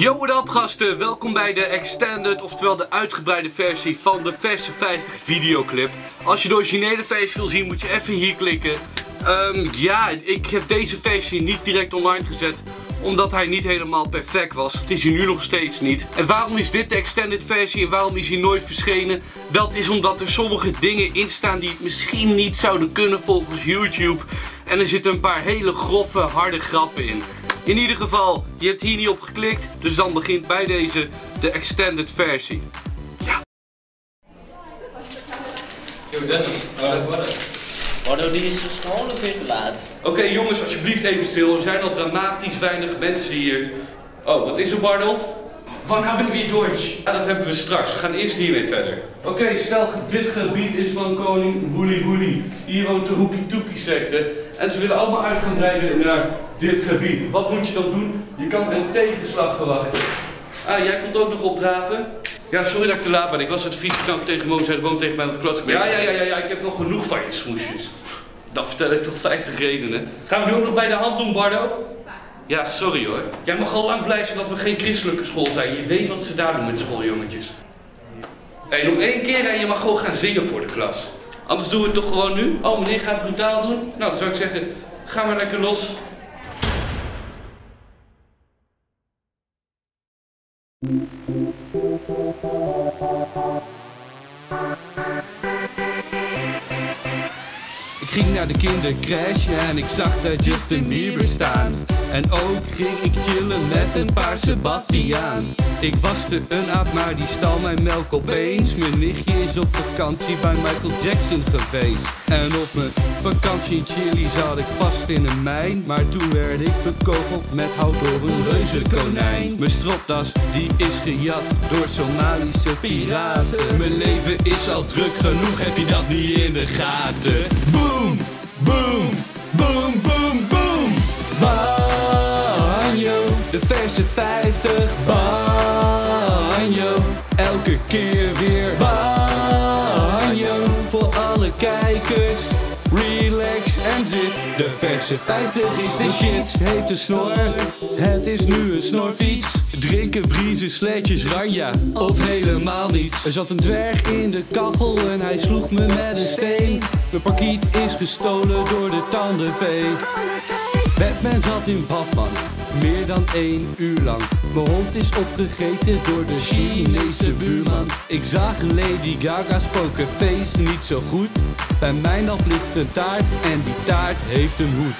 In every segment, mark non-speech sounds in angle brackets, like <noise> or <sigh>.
Yo, what up gasten, welkom bij de extended, oftewel de uitgebreide versie van de verse 50 videoclip. Als je de originele versie wil zien moet je even hier klikken. Ehm, ja, ik heb deze versie niet direct online gezet, omdat hij niet helemaal perfect was. Het is hij nu nog steeds niet. En waarom is dit de extended versie en waarom is hij nooit verschenen? Dat is omdat er sommige dingen in staan die misschien niet zouden kunnen volgens YouTube. En er zitten een paar hele grove, harde grappen in. In ieder geval, je hebt hier niet op geklikt, dus dan begint bij deze de extended versie. Ja. Yo, Dennis? Waardoor die is gewoon of even laat? Oké jongens, alsjeblieft even stil. Er zijn al dramatisch weinig mensen hier. Oh, wat is er Bardolf? Wanneer hebben we Deutsch? Ja, dat hebben we straks. We gaan eerst hiermee verder. Oké, stel dit gebied is van koning Woelie Woelie. Hier woont de Hoekie Toekie secte. En ze willen allemaal uit gaan rijden naar dit gebied. Wat moet je dan doen? Je kan een tegenslag verwachten. Ah, jij komt ook nog opdraven? Ja, sorry dat ik te laat ben. Ik was het fietskant tegen Moon, zei de boom tegen mij met de kloot Ja, ja, ja, ja, ja, ik heb wel genoeg van je smoesjes. Dat vertel ik toch 50 redenen. Gaan we nu ook nog bij de hand doen, Bardo? Ja, sorry hoor. Jij mag al lang blij zijn dat we geen christelijke school zijn. Je weet wat ze daar doen met schooljongetjes. Hé, nog één keer en je mag gewoon gaan zingen voor de klas. Anders doen we het toch gewoon nu? Oh, meneer gaat brutaal doen? Nou, dan zou ik zeggen, ga maar lekker los. Ik ging naar de kindercrash en ik zag daar Justin Bieber staan. En ook ging ik chillen met een paar Sebastiaan. Ik waste een aap, maar die stal mijn melk opeens. Mijn nichtje is op vakantie bij Michael Jackson geweest. En op mijn vakantie in Chili zat ik vast in een mijn. Maar toen werd ik bekogeld met hout door een reuzenkonijn. Mijn stropdas, die is gejat door Somalische piraten. Mijn leven is al druk genoeg, heb je dat niet in de gaten? Boom, boom, boom, boom, boom. 50. Banjo, elke keer weer. Banjo, voor alle kijkers. Relax en zit. De verse 50 is de shit. Heeft een snor. Het is nu een snorfiets. Drinken, briezen, sletjes, ranja. Of helemaal niets. Er zat een dwerg in de kachel en hij sloeg me met een steen. Mijn parkiet is gestolen door de tandenvee. Batman zat in Batman, meer dan één uur lang. Mijn hond is opgegeten door de Chinese buurman. Ik zag Lady Gaga's pokerface niet zo goed. Bij mij nog ligt een taart en die taart heeft een hoed.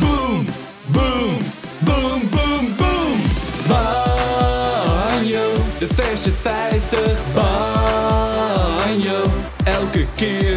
Boom, boom, boom, boom, boom. Banjo, de verse 50. Banjo, elke keer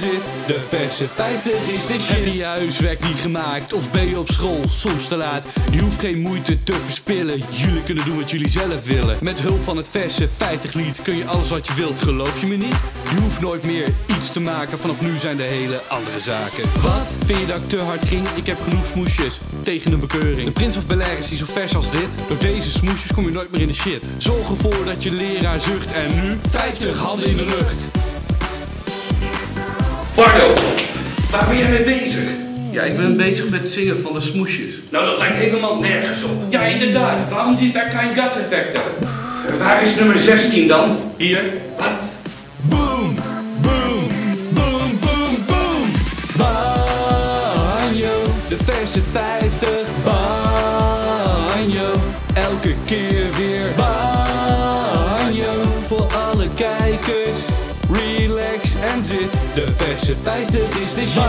De verse 50 is de shit. Heb je huiswerk niet gemaakt of ben je op school soms te laat? Je hoeft geen moeite te verspillen. Jullie kunnen doen wat jullie zelf willen. Met hulp van het verse 50 lied kun je alles wat je wilt. Geloof je me niet? Je hoeft nooit meer iets te maken. Vanaf nu zijn de hele andere zaken. Wat? Vind je dat ik te hard ging? Ik heb genoeg smoesjes tegen een bekeuring. De prins of Bel Air is zo vers als dit. Door deze smoesjes kom je nooit meer in de shit. Zorg ervoor dat je leraar zucht en nu 50 handen in de lucht. Bardo, waar ben jij mee bezig? Ja, ik ben bezig met het zingen van de smoesjes. Nou, dat lijkt helemaal nergens op. Ja, inderdaad. Waarom zit daar kein gaseffect op? Waar is nummer 16 dan? Hier. Wat? Boom, boom, boom, boom, boom. Banjo, de verse 50. Banjo, elke keer weer. Banjo, voor alle kijkers. En zit. De verse 50 is de shit.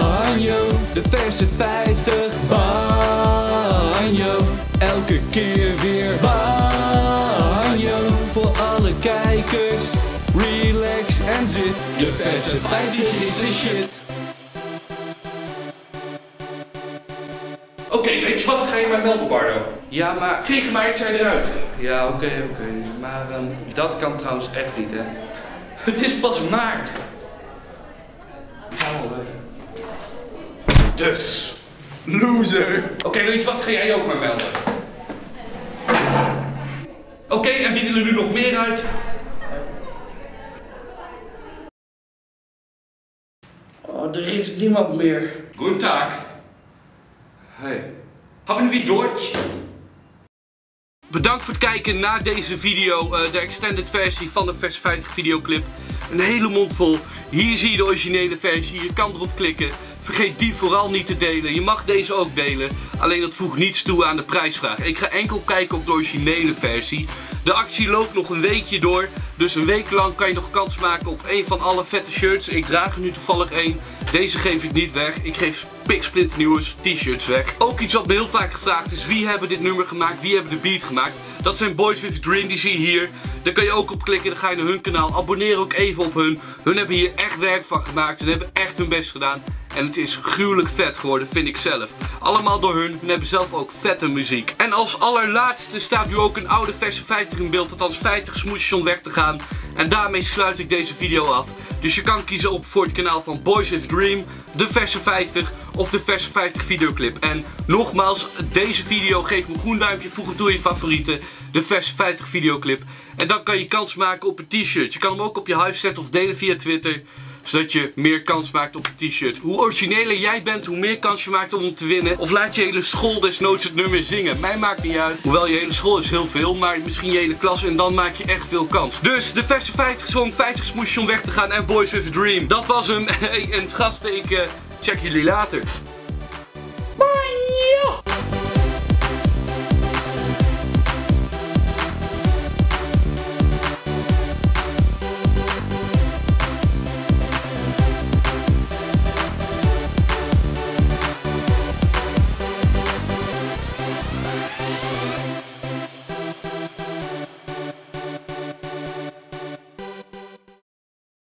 Banjo, de verse 50. Banjo, elke keer weer. Banjo, voor alle kijkers. Relax en zit. De verse 50 is de shit. Oké, weet je wat? Ga je maar melden, Bardo? Ja, maar kreeg maar iets eruit. Ja, oké, oké. Maar ehm, dat kan trouwens echt niet, hè. Het is pas maart. Dus. Loser. Oké, weet je wat? Ga jij ook maar melden. Oké, en wie wil er nu nog meer uit? Oh, er is niemand meer. Guten Tag. Hey. Haben wir Deutsch? Bedankt voor het kijken naar deze video, eh, de extended versie van de vers 50 videoclip. Een hele mond vol. Hier zie je de originele versie, je kan erop klikken. Vergeet die vooral niet te delen. Je mag deze ook delen. Alleen dat voegt niets toe aan de prijsvraag. Ik ga enkel kijken op de originele versie. De actie loopt nog een weekje door. Dus een week lang kan je nog kans maken op een van alle vette shirts. Ik draag er nu toevallig één. Deze geef ik niet weg. Ik geef Piksplint nieuwe t-shirts weg. Ook iets wat me heel vaak gevraagd is. Wie hebben dit nummer gemaakt? Wie hebben de beat gemaakt? Dat zijn Boys With Dream. Die zie je hier. Daar kan je ook op klikken. Dan ga je naar hun kanaal. Abonneer ook even op hun. Hun hebben hier echt werk van gemaakt. Ze hebben echt hun best gedaan. En het is gruwelijk vet geworden, vind ik zelf. Allemaal door hun. Hun hebben zelf ook vette muziek. En als allerlaatste staat nu ook een oude versie 50 in beeld. Althans 50 smoesjes om weg te gaan. En daarmee sluit ik deze video af. Dus je kan kiezen op voor het kanaal van Boys with Dream, de verse 50 of de verse 50 videoclip. En nogmaals, deze video geef me een groen duimpje, voeg hem toe in je favorieten, de verse 50 videoclip. En dan kan je kans maken op een t-shirt. Je kan hem ook op je hive zetten of delen via Twitter zodat je meer kans maakt op een t-shirt. Hoe origineler jij bent, hoe meer kans je maakt om hem te winnen. Of laat je hele school desnoods het nummer zingen. Mij maakt niet uit. Hoewel je hele school is heel veel, maar misschien je hele klas en dan maak je echt veel kans. Dus de verse 50 is gewoon 50 smoesjes om weg te gaan en Boys with a Dream. Dat was hem. <laughs> Hey, en gasten, ik uh, check jullie later.